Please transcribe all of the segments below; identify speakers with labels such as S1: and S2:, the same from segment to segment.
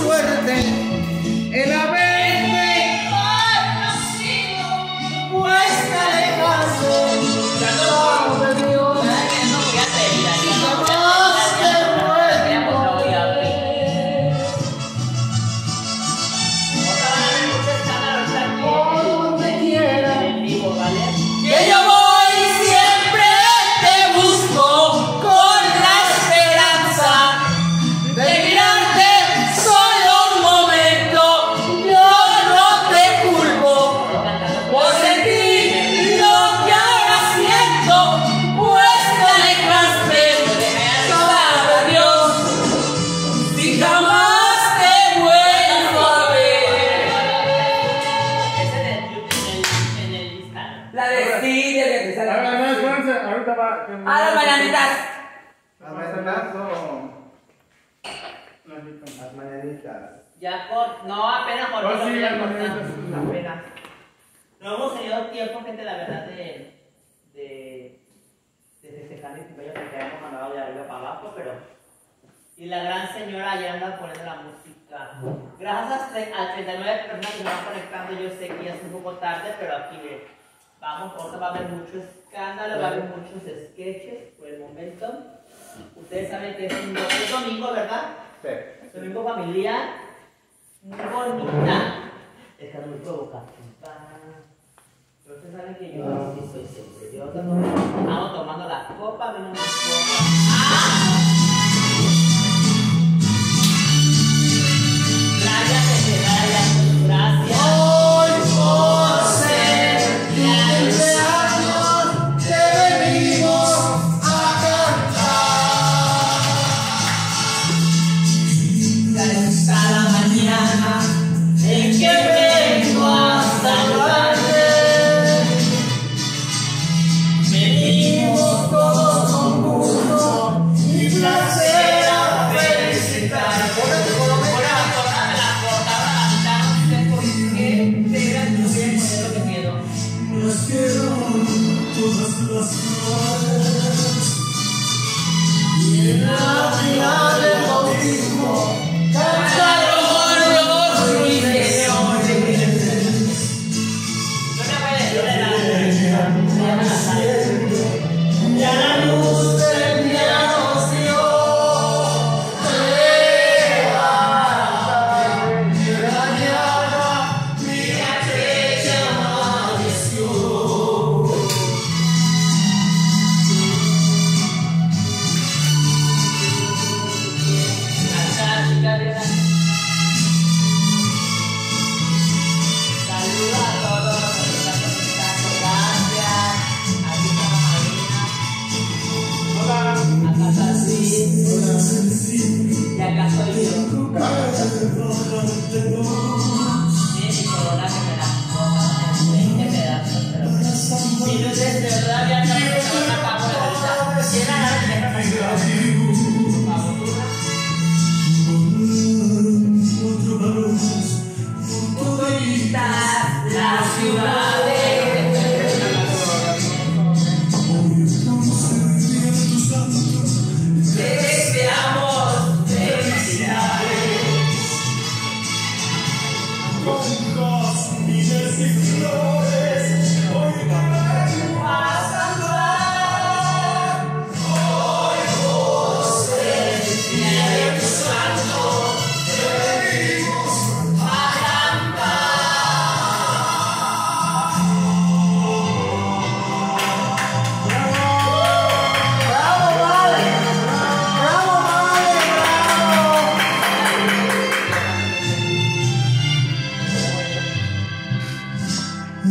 S1: suerte el haberme
S2: ahorita va.
S1: A las mañanitas.
S2: Las mañanitas o- Las mañanitas.
S3: Ya cor- no, apenas por
S2: sí,
S3: ya
S2: las mañanitas.
S3: apenas. No hemos tenido tiempo, gente, la verdad, de, de, de festejar mi cumpleaños porque hemos andado de arriba para abajo, pero... Y la gran señora ya anda poniendo la música. Gracias a tre- a 39 personas que se van conectando, yo sé que ya es un poco tarde, pero aquí. Vamos, ahorita va a haber mucho escándalo, va a haber muchos sketches por el momento. Ustedes saben que es, un, es domingo, ¿verdad?
S2: Sí.
S3: Domingo familiar, muy bonita. Está muy provocativa. Pero ustedes saben que yo así soy siempre. Yo estamos tomando la copa, vino una copa.
S1: Las flores y en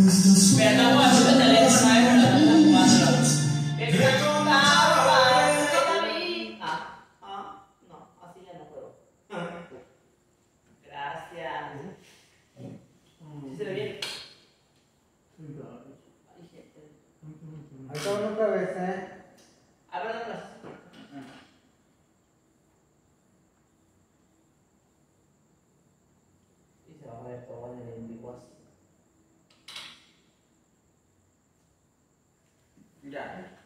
S1: distance. Ya.